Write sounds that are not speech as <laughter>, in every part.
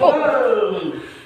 people.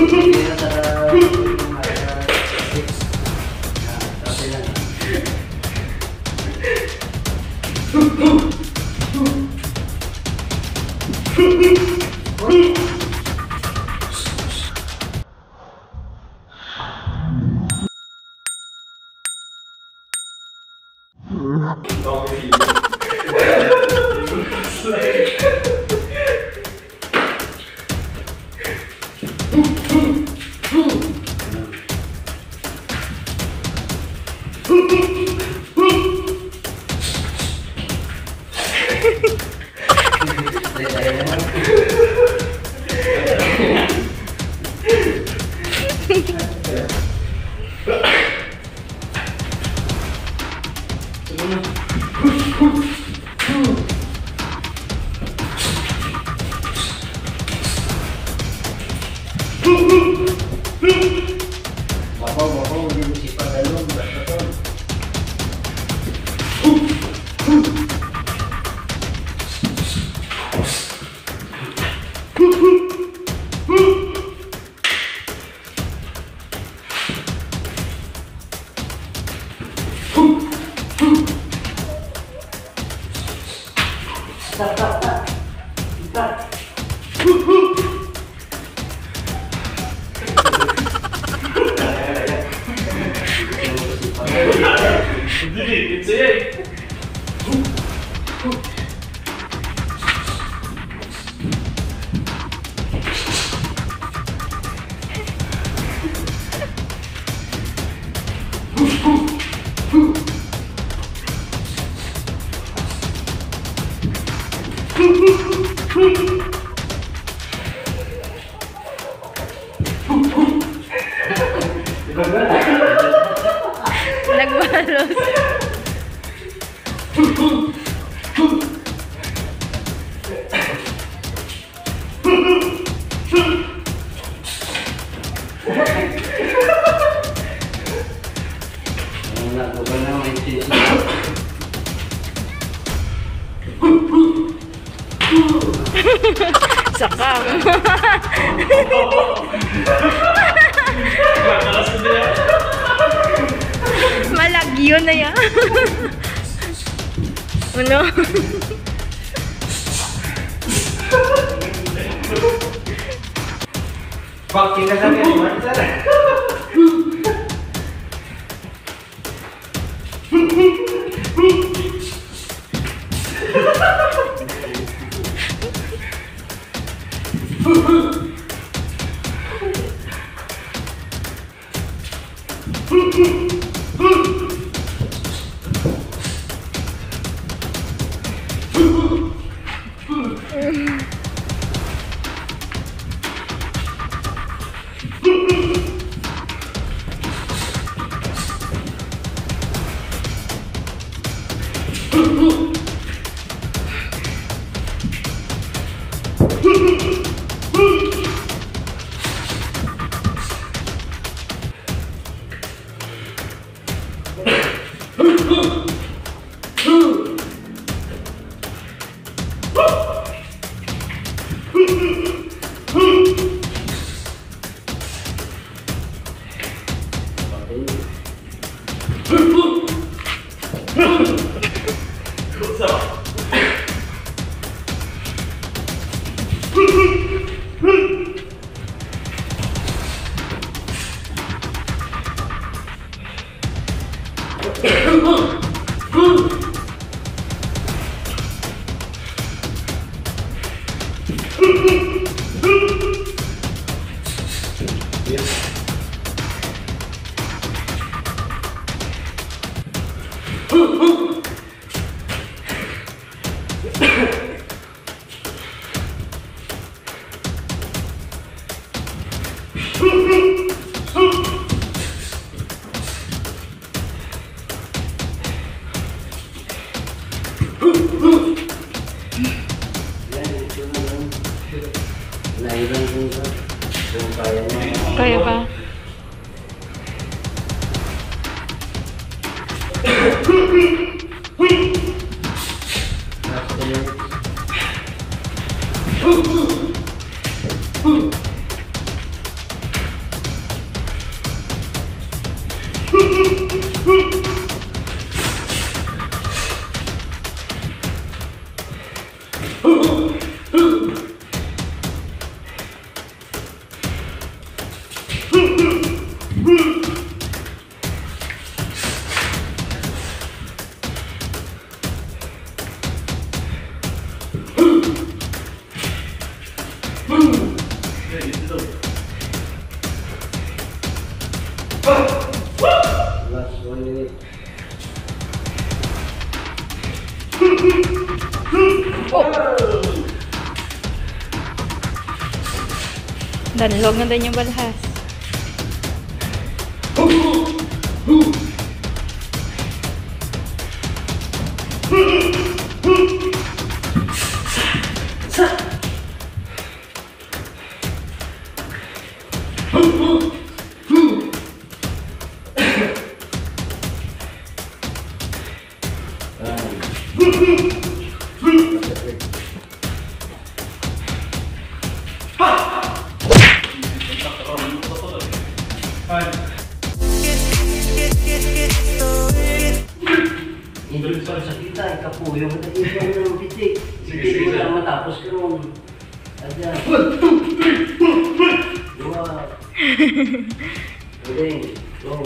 Teşekkür ederim. But when बाकी का क्या रिमांड चल Ha ha ha! Oh. Danlog na din yung balhas. nakapuyo mo na dito ng bitik. Bitik mo lang matapos ka nun. Adyan. One, two, three, four, five! Dua. Galing. Go.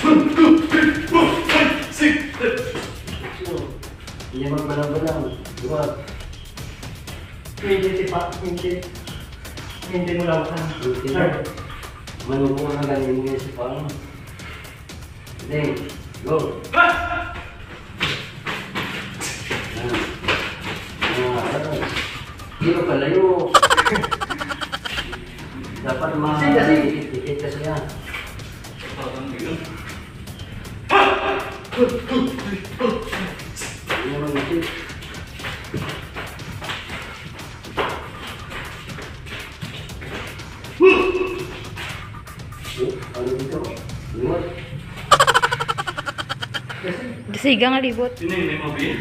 One, two, three, four, five, six, seven. Iya magbalang-balang. Dua. Mindy, tipa. Mindy. Mindy mo lang ka. Mindy. Manubungan hanggang yung mga sipa. Galing. Go. Ah! Hindi ko palayo. Dapat ma... Kasi yan. Libot. Mobil?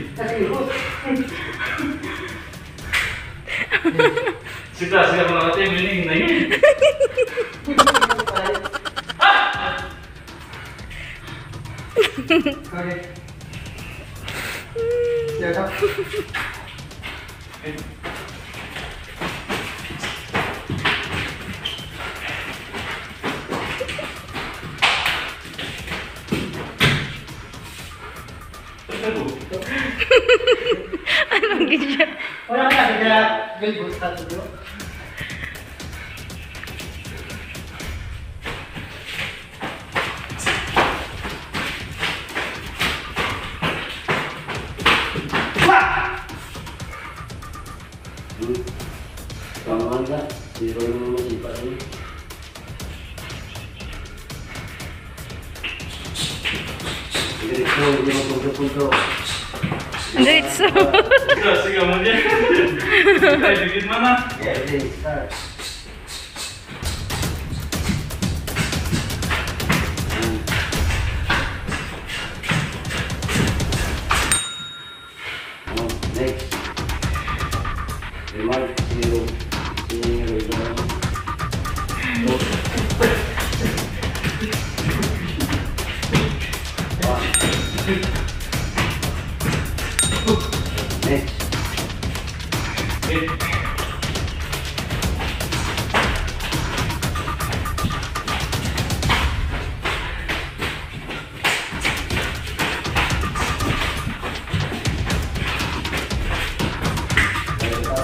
jelas ya bening lagi. Oke. Ya kan. Huh? Yeah, it is.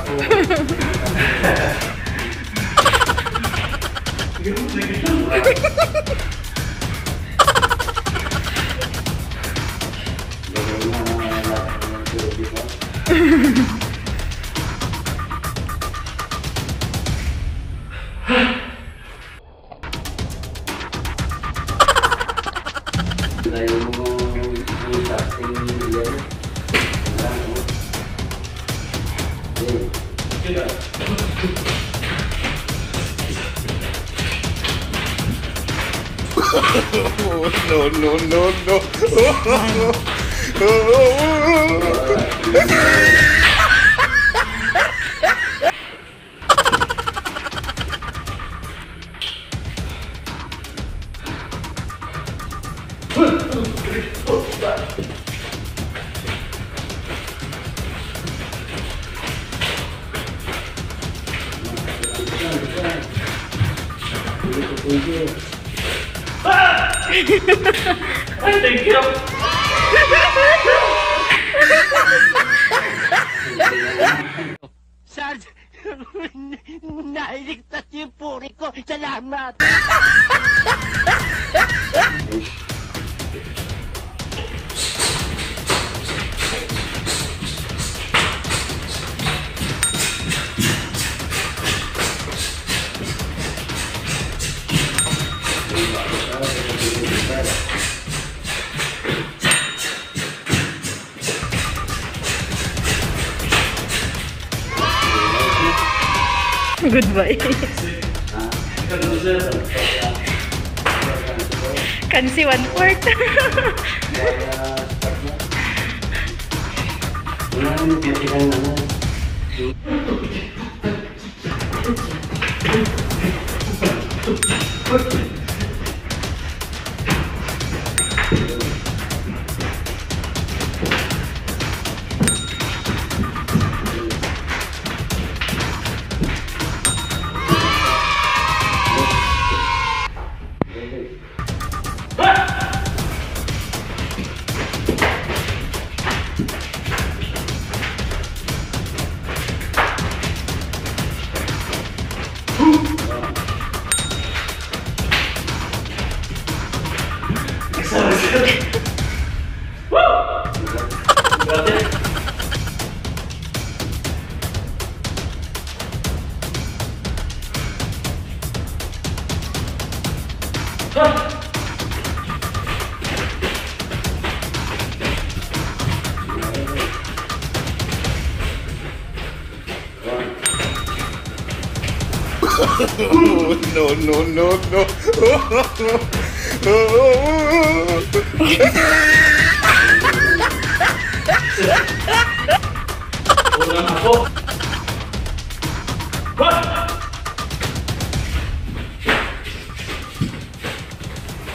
Dahil Goodbye. Can see one word. Thank <laughs> you. No, no, no, no. Ulang ako. Wah!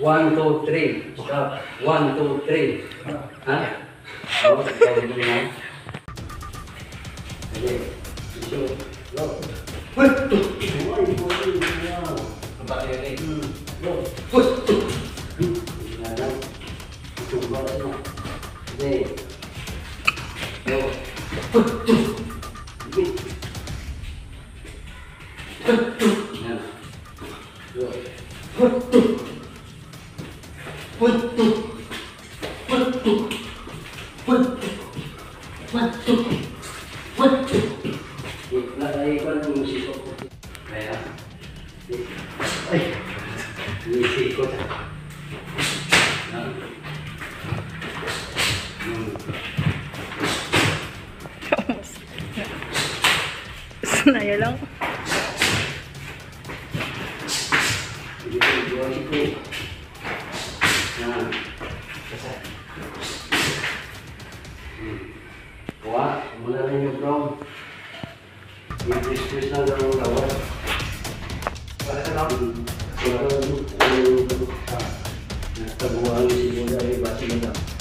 One, two, three. Stop. One, two, three. Ha? Oh, ikaw din na. Okay. Iso. Go. Put. Ay, boy. Wow. Ang bakit yun eh. Hmm. Go. Put. Yan lang. Ito ba na? Okay. Go. Put. Wait. Yan. Go. Terbuang di sini dari basi.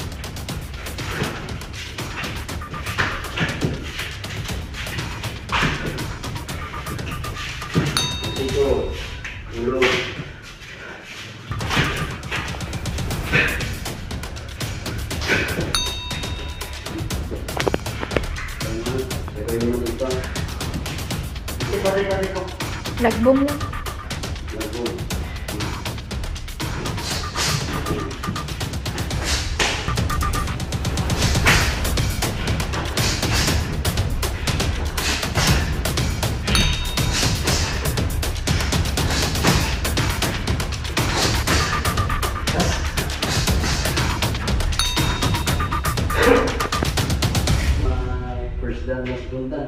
滚蛋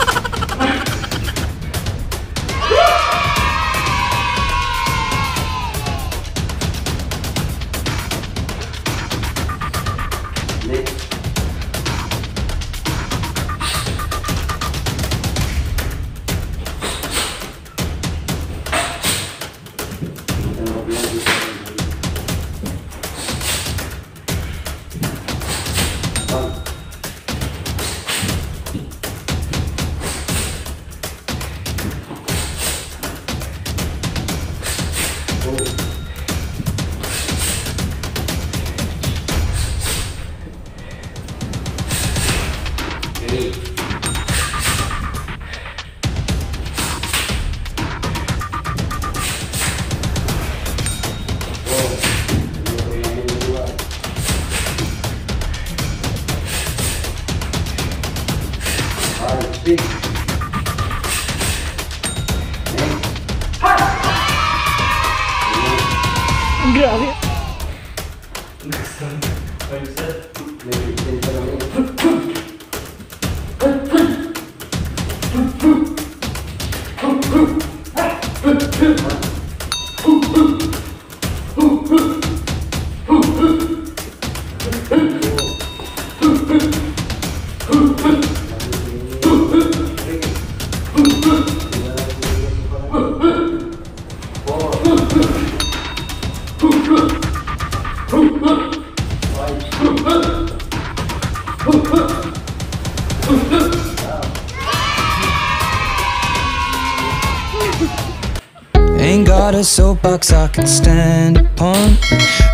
A soapbox I can stand upon.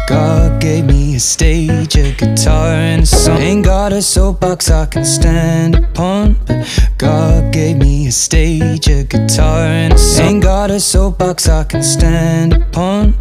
God gave me a stage, a guitar, and a song. Ain't got a soapbox I can stand upon. God gave me a stage, a guitar, and a song. Ain't got a soapbox I can stand upon.